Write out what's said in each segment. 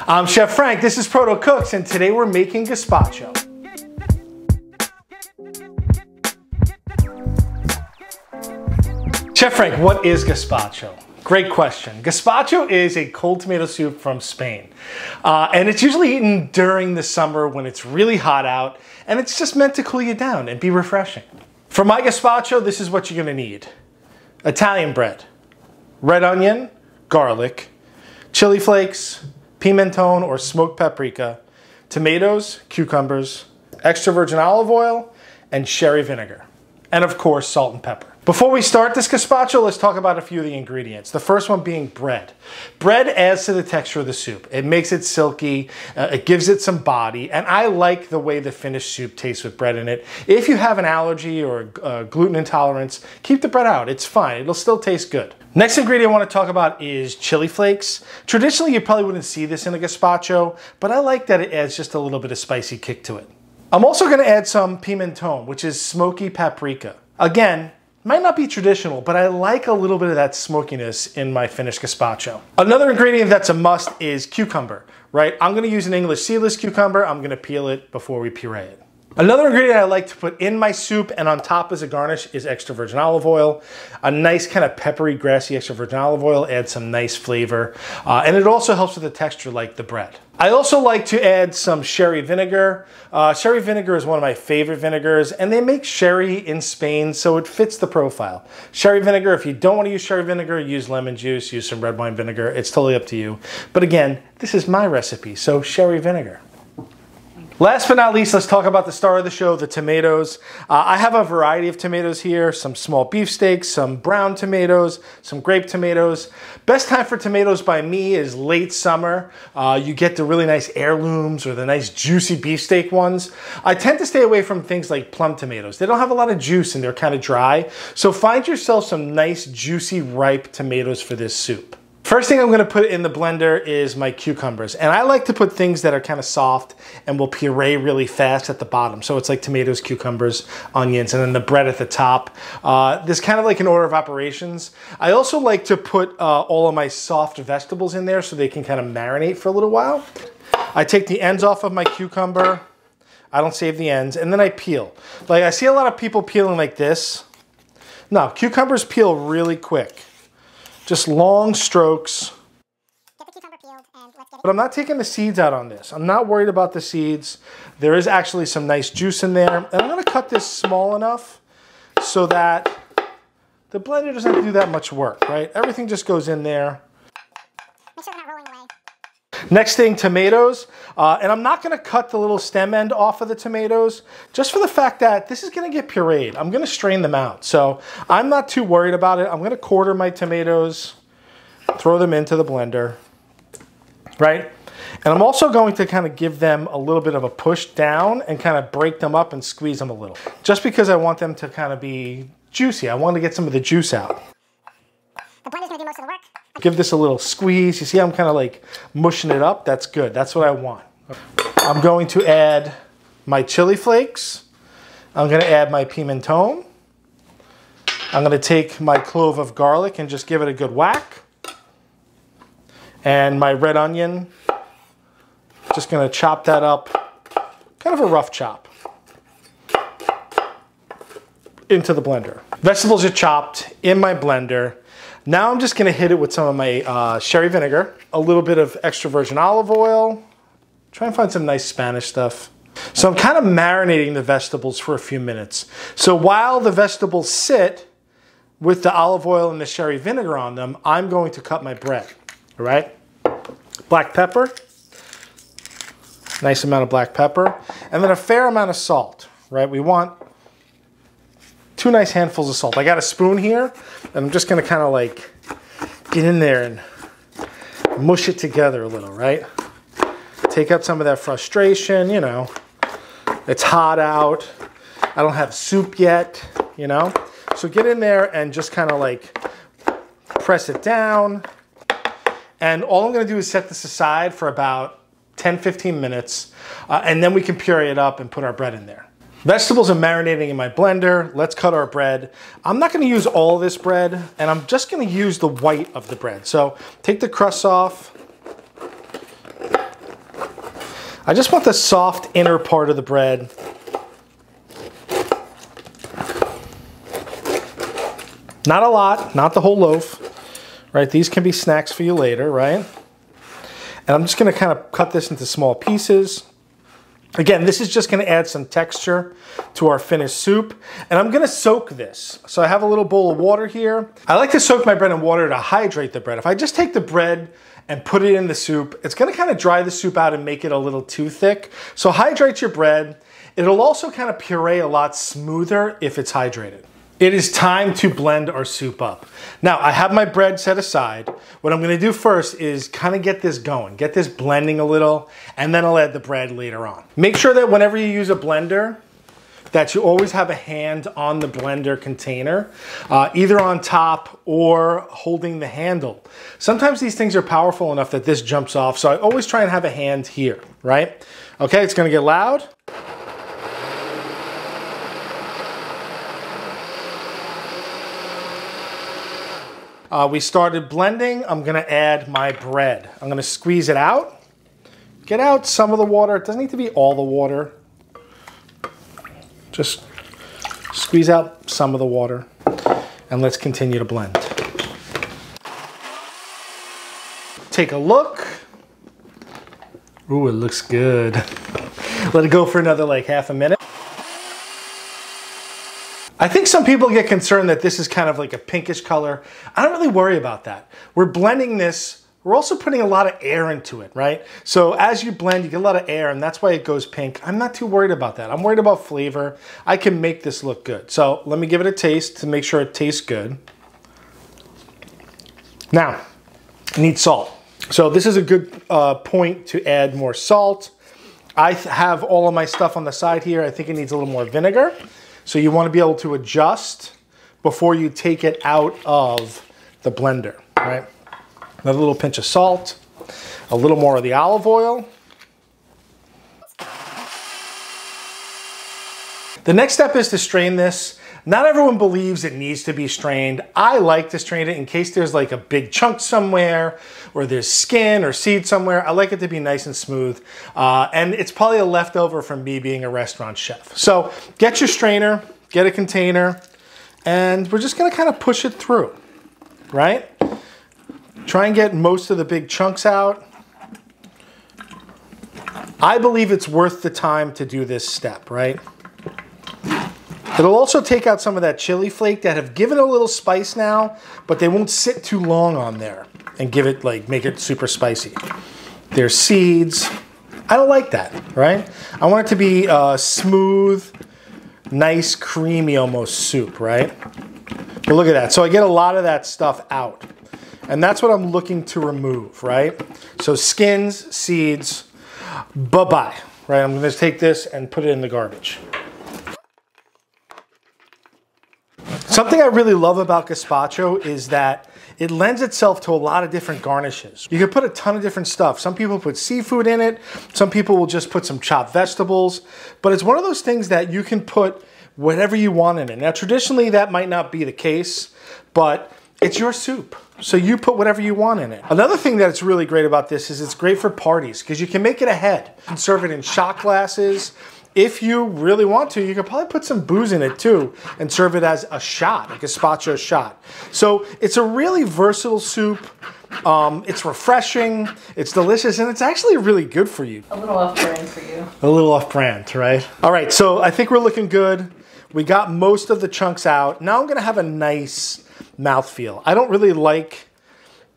I'm Chef Frank, this is Proto Cooks, and today we're making gazpacho. Chef Frank, what is gazpacho? Great question. Gazpacho is a cold tomato soup from Spain. Uh, and it's usually eaten during the summer when it's really hot out, and it's just meant to cool you down and be refreshing. For my gazpacho, this is what you're gonna need. Italian bread, red onion, garlic, chili flakes, pimenton or smoked paprika, tomatoes, cucumbers, extra virgin olive oil, and sherry vinegar. And of course, salt and pepper. Before we start this gazpacho, let's talk about a few of the ingredients. The first one being bread. Bread adds to the texture of the soup. It makes it silky, uh, it gives it some body, and I like the way the finished soup tastes with bread in it. If you have an allergy or uh, gluten intolerance, keep the bread out. It's fine, it'll still taste good. Next ingredient I want to talk about is chili flakes. Traditionally, you probably wouldn't see this in a gazpacho, but I like that it adds just a little bit of spicy kick to it. I'm also going to add some pimenton, which is smoky paprika. Again, might not be traditional, but I like a little bit of that smokiness in my finished gazpacho. Another ingredient that's a must is cucumber, right? I'm gonna use an English seedless cucumber. I'm gonna peel it before we puree it. Another ingredient I like to put in my soup and on top as a garnish is extra virgin olive oil. A nice kind of peppery, grassy extra virgin olive oil adds some nice flavor. Uh, and it also helps with the texture like the bread. I also like to add some sherry vinegar. Uh, sherry vinegar is one of my favorite vinegars and they make sherry in Spain so it fits the profile. Sherry vinegar, if you don't want to use sherry vinegar, use lemon juice, use some red wine vinegar. It's totally up to you. But again, this is my recipe, so sherry vinegar. Last but not least, let's talk about the star of the show, the tomatoes. Uh, I have a variety of tomatoes here, some small beefsteaks, some brown tomatoes, some grape tomatoes. Best time for tomatoes by me is late summer. Uh, you get the really nice heirlooms or the nice juicy beefsteak ones. I tend to stay away from things like plum tomatoes. They don't have a lot of juice and they're kind of dry. So find yourself some nice juicy ripe tomatoes for this soup. First thing I'm gonna put in the blender is my cucumbers. And I like to put things that are kind of soft and will puree really fast at the bottom. So it's like tomatoes, cucumbers, onions, and then the bread at the top. Uh, this kind of like an order of operations. I also like to put uh, all of my soft vegetables in there so they can kind of marinate for a little while. I take the ends off of my cucumber. I don't save the ends. And then I peel. Like I see a lot of people peeling like this. No, cucumbers peel really quick. Just long strokes. But I'm not taking the seeds out on this. I'm not worried about the seeds. There is actually some nice juice in there. And I'm gonna cut this small enough so that the blender doesn't have to do that much work, right? Everything just goes in there. Next thing, tomatoes. Uh, and I'm not gonna cut the little stem end off of the tomatoes, just for the fact that this is gonna get pureed. I'm gonna strain them out. So I'm not too worried about it. I'm gonna quarter my tomatoes, throw them into the blender, right? And I'm also going to kind of give them a little bit of a push down and kind of break them up and squeeze them a little. Just because I want them to kind of be juicy. I want to get some of the juice out. The blender's gonna do most of the work. Give this a little squeeze. You see I'm kind of like mushing it up? That's good. That's what I want. I'm going to add my chili flakes. I'm going to add my pimenton. I'm going to take my clove of garlic and just give it a good whack. And my red onion. Just going to chop that up. Kind of a rough chop. Into the blender. Vegetables are chopped in my blender. Now I'm just gonna hit it with some of my uh, sherry vinegar, a little bit of extra virgin olive oil, try and find some nice Spanish stuff. So I'm kind of marinating the vegetables for a few minutes. So while the vegetables sit with the olive oil and the sherry vinegar on them, I'm going to cut my bread, all right? Black pepper, nice amount of black pepper, and then a fair amount of salt, right? We want two nice handfuls of salt. I got a spoon here, and I'm just gonna kind of like get in there and mush it together a little, right? Take out some of that frustration, you know. It's hot out. I don't have soup yet, you know? So get in there and just kind of like press it down. And all I'm gonna do is set this aside for about 10, 15 minutes, uh, and then we can puree it up and put our bread in there. Vegetables are marinating in my blender. Let's cut our bread. I'm not gonna use all this bread, and I'm just gonna use the white of the bread. So take the crust off, I just want the soft inner part of the bread. Not a lot, not the whole loaf, right? These can be snacks for you later, right? And I'm just gonna kind of cut this into small pieces. Again, this is just gonna add some texture to our finished soup. And I'm gonna soak this. So I have a little bowl of water here. I like to soak my bread in water to hydrate the bread. If I just take the bread and put it in the soup, it's gonna kind of dry the soup out and make it a little too thick. So hydrate your bread. It'll also kind of puree a lot smoother if it's hydrated. It is time to blend our soup up. Now, I have my bread set aside. What I'm gonna do first is kind of get this going, get this blending a little, and then I'll add the bread later on. Make sure that whenever you use a blender, that you always have a hand on the blender container, uh, either on top or holding the handle. Sometimes these things are powerful enough that this jumps off, so I always try and have a hand here, right? Okay, it's gonna get loud. Uh, we started blending. I'm gonna add my bread. I'm gonna squeeze it out. Get out some of the water. It doesn't need to be all the water. Just squeeze out some of the water and let's continue to blend. Take a look. Ooh, it looks good. Let it go for another like half a minute. I think some people get concerned that this is kind of like a pinkish color. I don't really worry about that. We're blending this we're also putting a lot of air into it, right? So as you blend, you get a lot of air and that's why it goes pink. I'm not too worried about that. I'm worried about flavor. I can make this look good. So let me give it a taste to make sure it tastes good. Now, I need salt. So this is a good uh, point to add more salt. I have all of my stuff on the side here. I think it needs a little more vinegar. So you want to be able to adjust before you take it out of the blender, right? Another little pinch of salt, a little more of the olive oil. The next step is to strain this. Not everyone believes it needs to be strained. I like to strain it in case there's like a big chunk somewhere or there's skin or seed somewhere. I like it to be nice and smooth. Uh, and it's probably a leftover from me being a restaurant chef. So get your strainer, get a container, and we're just gonna kind of push it through, right? Try and get most of the big chunks out. I believe it's worth the time to do this step, right? It'll also take out some of that chili flake that have given a little spice now, but they won't sit too long on there and give it like, make it super spicy. There's seeds. I don't like that, right? I want it to be uh, smooth, nice, creamy almost soup, right? But look at that. So I get a lot of that stuff out. And that's what I'm looking to remove, right? So skins, seeds, bye-bye, right? I'm gonna take this and put it in the garbage. Something I really love about gazpacho is that it lends itself to a lot of different garnishes. You can put a ton of different stuff. Some people put seafood in it. Some people will just put some chopped vegetables. But it's one of those things that you can put whatever you want in it. Now, traditionally, that might not be the case, but it's your soup. So you put whatever you want in it. Another thing that's really great about this is it's great for parties because you can make it ahead. You can serve it in shot glasses if you really want to, you could probably put some booze in it too and serve it as a shot, like a gazpacho shot. So it's a really versatile soup. Um, it's refreshing, it's delicious, and it's actually really good for you. A little off brand for you. A little off brand, right? All right, so I think we're looking good. We got most of the chunks out. Now I'm gonna have a nice mouthfeel. I don't really like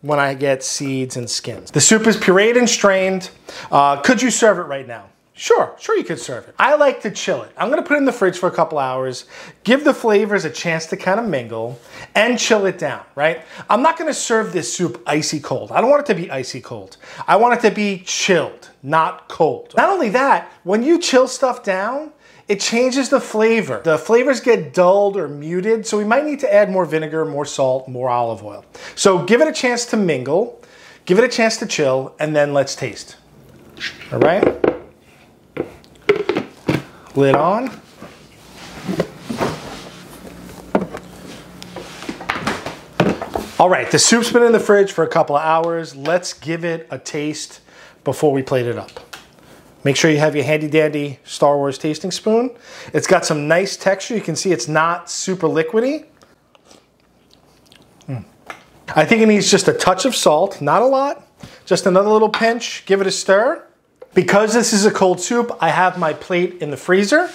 when I get seeds and skins. The soup is pureed and strained. Uh, could you serve it right now? Sure, sure you could serve it. I like to chill it. I'm gonna put it in the fridge for a couple hours, give the flavors a chance to kind of mingle, and chill it down, right? I'm not gonna serve this soup icy cold. I don't want it to be icy cold. I want it to be chilled, not cold. Not only that, when you chill stuff down, it changes the flavor. The flavors get dulled or muted, so we might need to add more vinegar, more salt, more olive oil. So give it a chance to mingle, give it a chance to chill, and then let's taste. All right? Lid on. All right, the soup's been in the fridge for a couple of hours. Let's give it a taste before we plate it up. Make sure you have your handy dandy Star Wars tasting spoon. It's got some nice texture. You can see it's not super liquidy. Mm. I think it needs just a touch of salt, not a lot, just another little pinch. Give it a stir. Because this is a cold soup, I have my plate in the freezer.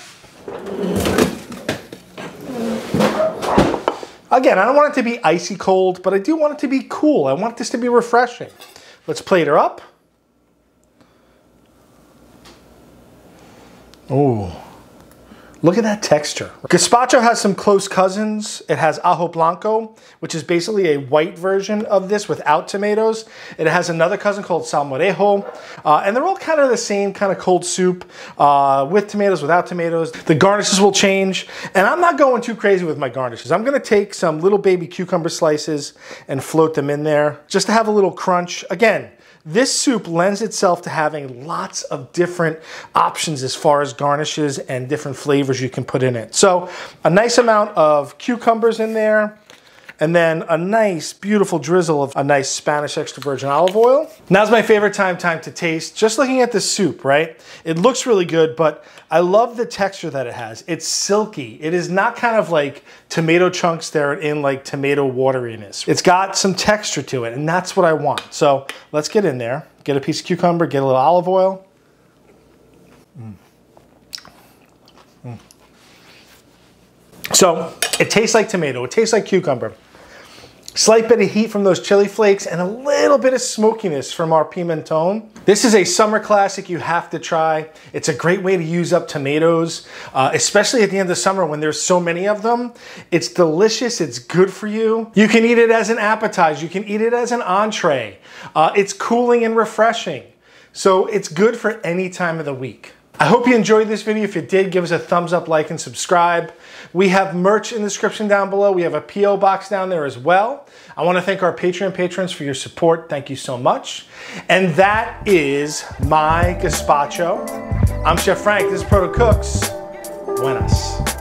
Again, I don't want it to be icy cold, but I do want it to be cool. I want this to be refreshing. Let's plate her up. Oh, look at that texture. Gazpacho has some close cousins. It has ajo blanco, which is basically a white version of this without tomatoes. It has another cousin called salmorejo, uh, and they're all kind of the same kind of cold soup uh, with tomatoes, without tomatoes. The garnishes will change, and I'm not going too crazy with my garnishes. I'm gonna take some little baby cucumber slices and float them in there just to have a little crunch. Again, this soup lends itself to having lots of different options as far as garnishes and different flavors you can put in it. So a nice amount of cucumbers in there, and then a nice, beautiful drizzle of a nice Spanish extra virgin olive oil. Now's my favorite time, time to taste. Just looking at the soup, right? It looks really good, but I love the texture that it has. It's silky. It is not kind of like tomato chunks that are in like tomato wateriness. It's got some texture to it, and that's what I want. So let's get in there. Get a piece of cucumber, get a little olive oil. Mm. Mm. So it tastes like tomato, it tastes like cucumber. Slight bit of heat from those chili flakes and a little bit of smokiness from our pimenton. This is a summer classic you have to try. It's a great way to use up tomatoes, uh, especially at the end of summer when there's so many of them. It's delicious, it's good for you. You can eat it as an appetizer, you can eat it as an entree. Uh, it's cooling and refreshing. So it's good for any time of the week. I hope you enjoyed this video. If you did, give us a thumbs up, like, and subscribe. We have merch in the description down below. We have a P.O. box down there as well. I want to thank our Patreon patrons for your support. Thank you so much. And that is my gazpacho. I'm Chef Frank. This is Proto Cooks. Buenas.